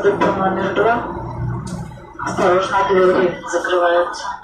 Остановка депо номер два. Осторожно, двери закрываются.